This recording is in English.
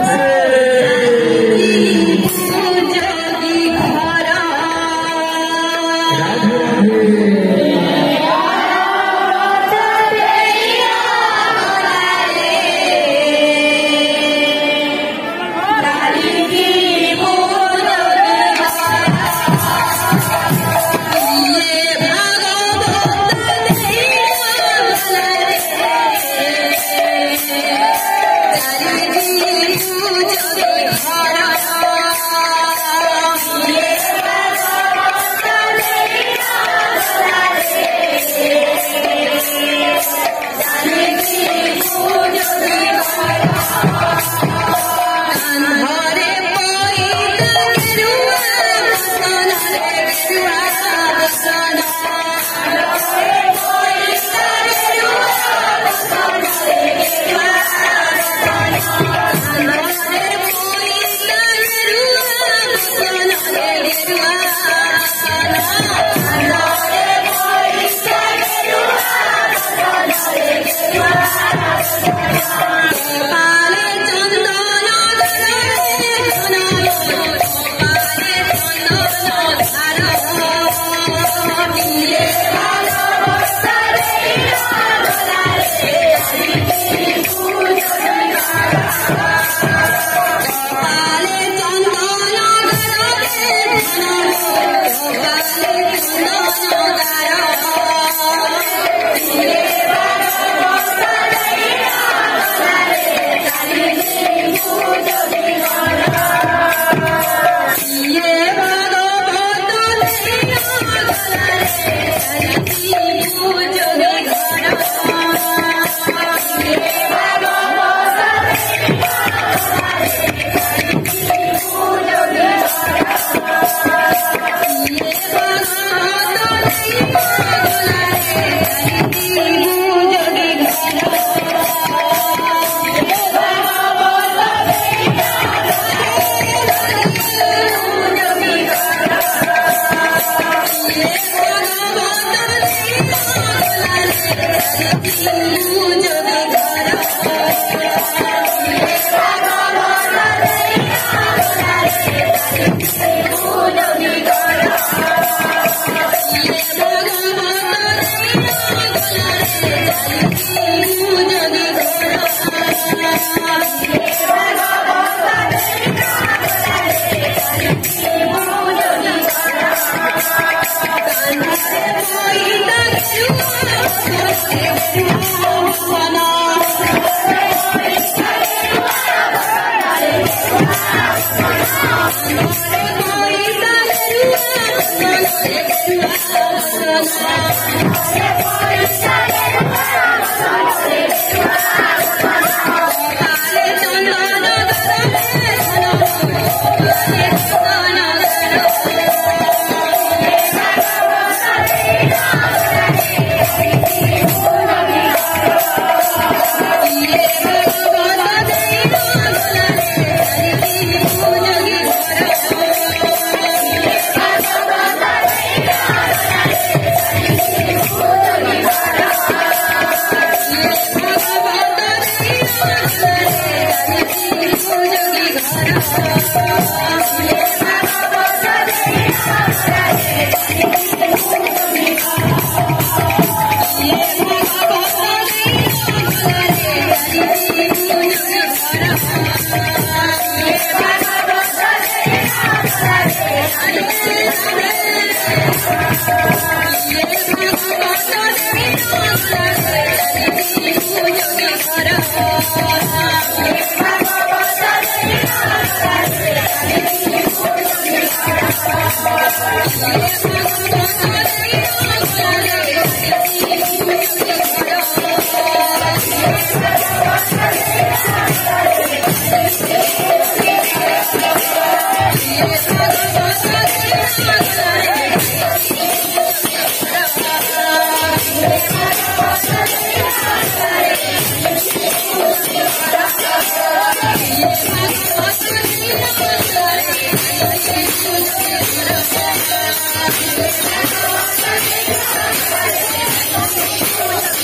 Amen. Yes, yes, yes.